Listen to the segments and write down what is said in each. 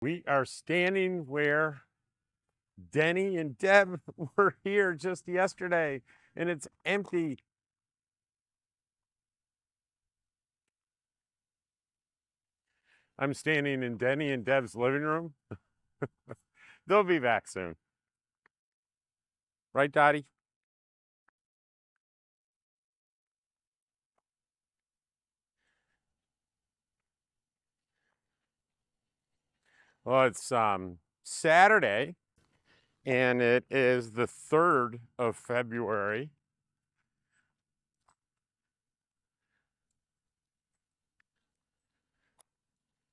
We are standing where Denny and Deb were here just yesterday, and it's empty. I'm standing in Denny and Deb's living room. They'll be back soon. Right, Dottie? Well, it's um, Saturday, and it is the 3rd of February.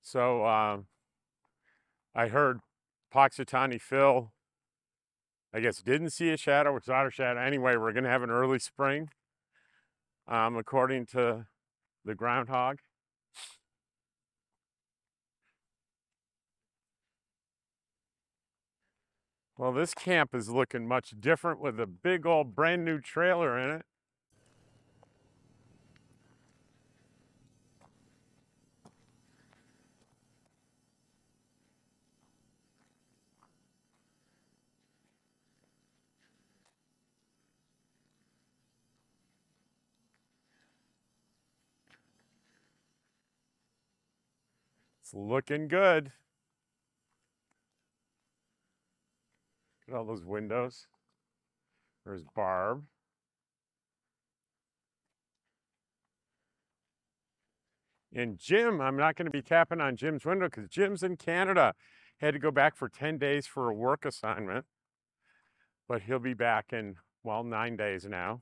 So um, I heard Punxsutawney Phil, I guess, didn't see a shadow or saw a shadow. Anyway, we're going to have an early spring, um, according to the groundhog. Well, this camp is looking much different with a big old brand new trailer in it. It's looking good. Look at all those windows. There's Barb. And Jim, I'm not going to be tapping on Jim's window because Jim's in Canada. Had to go back for 10 days for a work assignment. But he'll be back in, well, nine days now.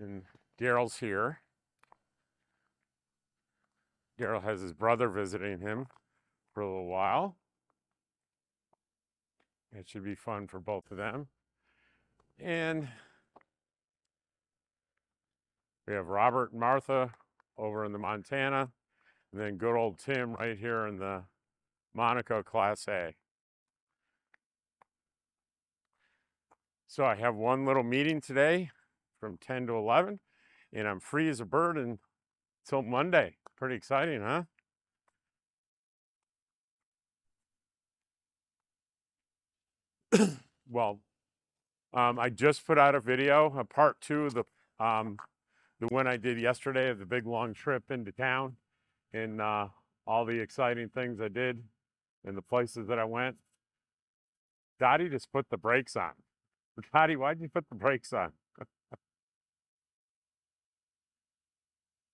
And Daryl's here. Daryl has his brother visiting him for a little while. It should be fun for both of them. And we have Robert and Martha over in the Montana, and then good old Tim right here in the Monaco Class A. So I have one little meeting today from 10 to 11, and I'm free as a bird until Monday. Pretty exciting, huh? well, um, I just put out a video, a part two of the um, the one I did yesterday of the big long trip into town and uh, all the exciting things I did and the places that I went. Dottie just put the brakes on. Dottie, why'd you put the brakes on?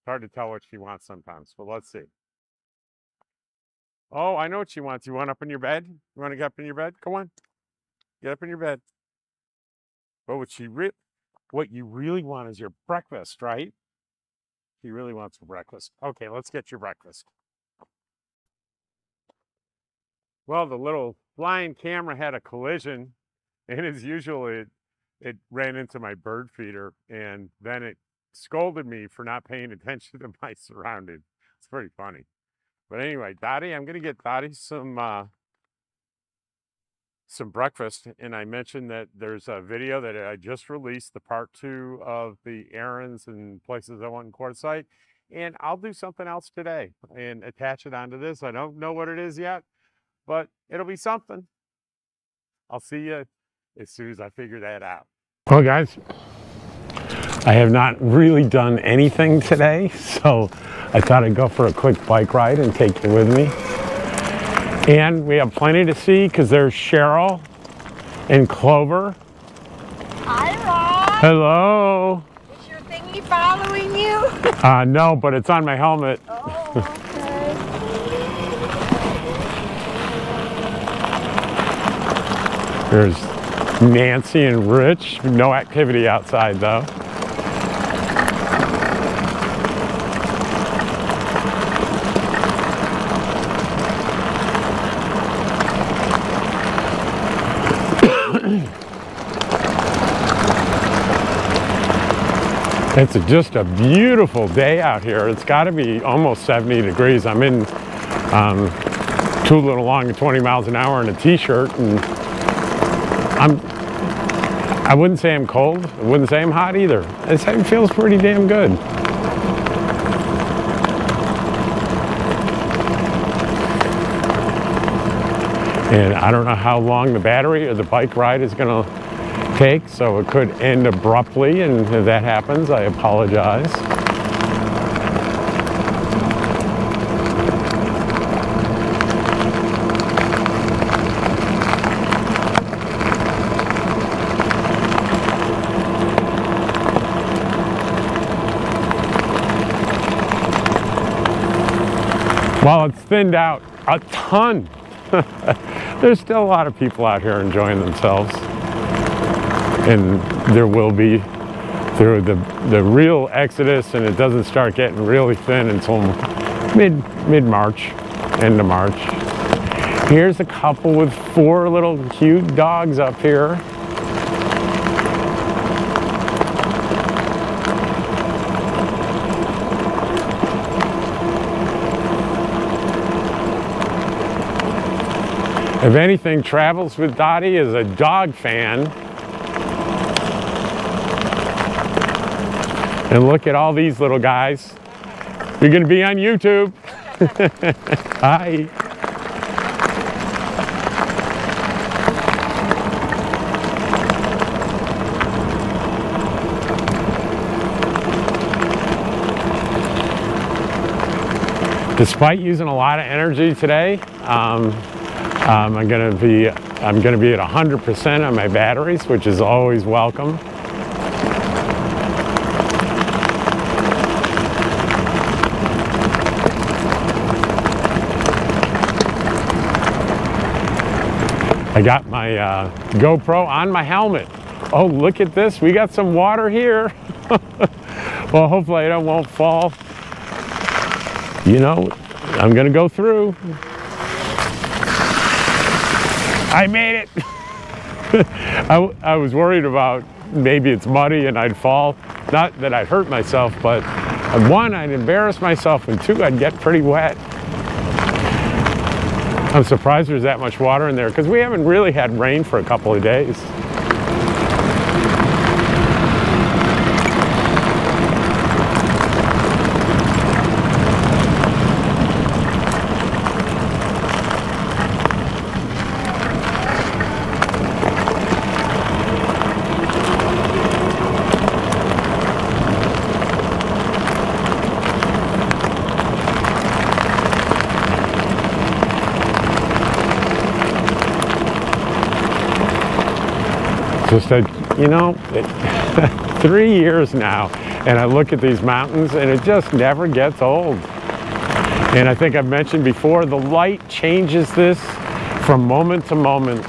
Hard to tell what she wants sometimes, but let's see. Oh, I know what she wants. You want up in your bed? You want to get up in your bed? Come on. Get up in your bed. But what she re- what you really want is your breakfast, right? She really wants your breakfast. Okay, let's get your breakfast. Well, the little flying camera had a collision, and as usual, it, it ran into my bird feeder, and then it scolded me for not paying attention to my surroundings. It's pretty funny. But anyway, Dottie, I'm to get Dottie some uh, some breakfast. And I mentioned that there's a video that I just released, the part two of the errands and places I went in Quartzsite. And I'll do something else today and attach it onto this. I don't know what it is yet, but it'll be something. I'll see you as soon as I figure that out. Well, guys, I have not really done anything today, so I thought I'd go for a quick bike ride and take you with me. And we have plenty to see because there's Cheryl and Clover. Hi, Ron. Hello. Is your thingy following you? Uh, no, but it's on my helmet. Oh, okay. There's Nancy and Rich. No activity outside though. It's just a beautiful day out here. It's got to be almost 70 degrees. I'm in um, tooling along at 20 miles an hour in a t-shirt and I'm I wouldn't say I'm cold. I wouldn't say I'm hot either. It feels pretty damn good. And I don't know how long the battery or the bike ride is going to take, so it could end abruptly, and if that happens, I apologize. While it's thinned out a ton, there's still a lot of people out here enjoying themselves. And there will be through the, the real exodus and it doesn't start getting really thin until mid, mid-March, end of March. Here's a couple with four little cute dogs up here. If anything travels with Dottie is a dog fan. And look at all these little guys. You're gonna be on YouTube. Hi. Despite using a lot of energy today, um, um, I'm going to be I'm going to be at 100% on my batteries, which is always welcome. I got my uh, GoPro on my helmet. Oh, look at this. We got some water here. well, hopefully I don't won't fall. You know, I'm going to go through. I made it. I, I was worried about maybe it's muddy and I'd fall. Not that I'd hurt myself, but one, I'd embarrass myself, and two, I'd get pretty wet. I'm surprised there's that much water in there because we haven't really had rain for a couple of days. Just said, you know, it, three years now, and I look at these mountains and it just never gets old. And I think I've mentioned before, the light changes this from moment to moment.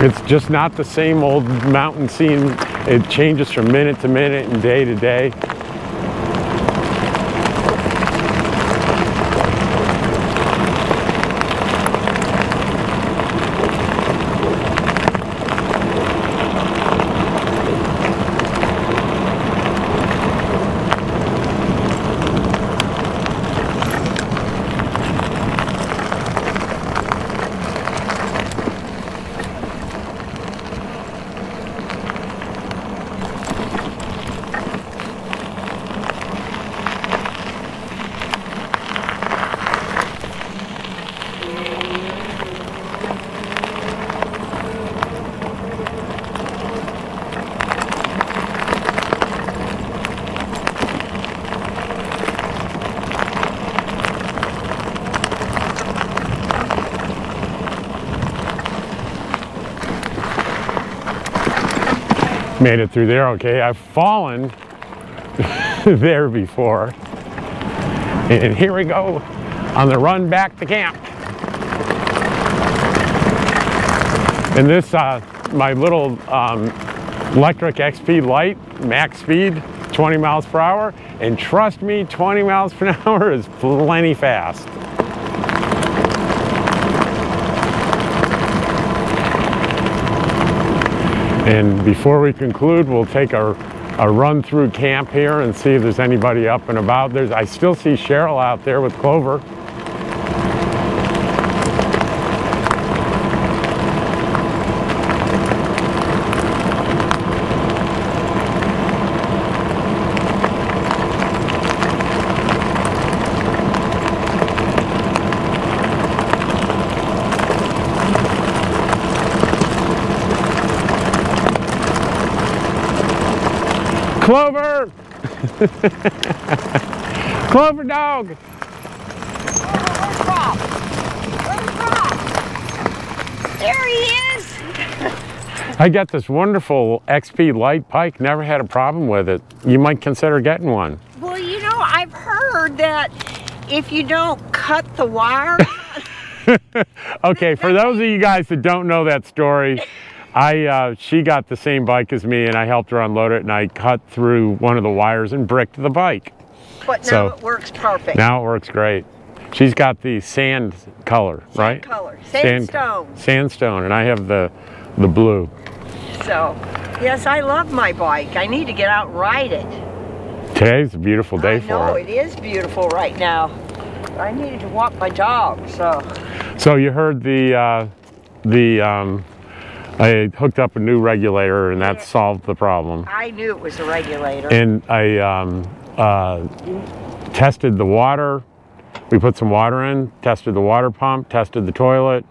It's just not the same old mountain scene. It changes from minute to minute and day to day. Made it through there okay. I've fallen there before. And here we go on the run back to camp. And this, uh, my little um, electric XP Lite, max speed, 20 miles per hour. And trust me, 20 miles per hour is plenty fast. And before we conclude, we'll take a, a run through camp here and see if there's anybody up and about. There's, I still see Cheryl out there with Clover. Clover! Clover dog! Where's Rob? Where's Rob? There he is. I got this wonderful XP Lite pike, never had a problem with it. You might consider getting one. Well, you know, I've heard that if you don't cut the wire, Okay, for those of you guys that don't know that story, I uh, she got the same bike as me and I helped her unload it and I cut through one of the wires and bricked the bike. but now So- it works perfect. Now it works great. She's got the sand color, right? color, Sand- sandstone. Sandstone, and I have the the blue. So, yes, I love my bike. I need to get out and ride it. Today's a beautiful day I know for it. No, it is beautiful right now. I needed to walk my dog, so So you heard the uh, the um, I hooked up a new regulator and that Yeah. solved the problem. I knew it was a regulator. And I um, uh, tested the water. We put some water in, tested the water pump, tested the toilet,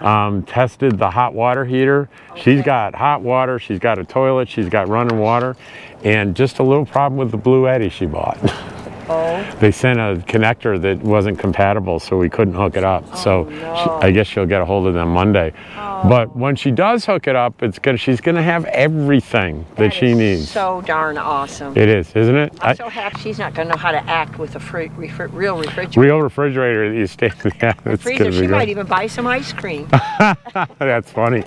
um, tested the hot water heater. She's got hot water, she's got a toilet, she's got running water, and just a little problem with the Bluetti she bought. oh, they sent a connector that wasn't compatible, so we couldn't hook it up. so oh, she. I guess she'll get a hold of them Monday. Oh. But when she does hook it up, it's gonna she's gonna have everything that, that she needs. So darn awesome. It is, isn't it? I'm I- so happy she's not going to know how to act with a refri- real refrigerator. real refrigerator that you stand. Yeah, it's freezer. She be might even buy some ice cream. That's funny.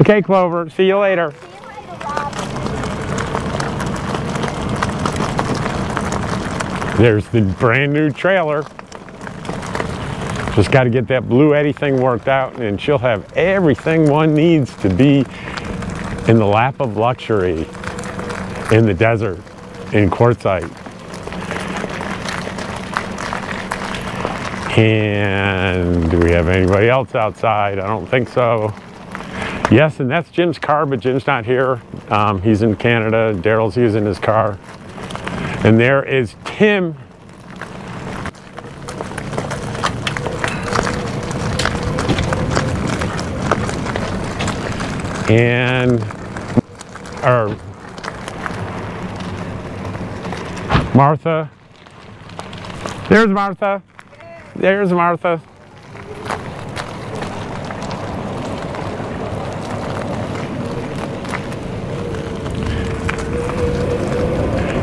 Okay, Clover. See you later. There's the brand new trailer. Just got to get that Bluetti thing worked out, and she'll have everything one needs to be in the lap of luxury in the desert in Quartzsite. And do we have anybody else outside? I don't think so. Yes, and that's Jim's car, but Jim's not here. Um, he's in Canada. Daryl's using his car. And there is Tim. And, or Martha. There's Martha. There's Martha.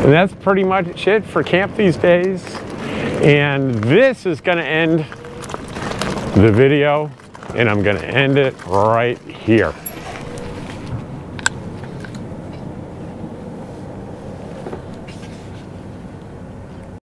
And that's pretty much it for camp these days. And this is to end the video, and I'm to end it right here.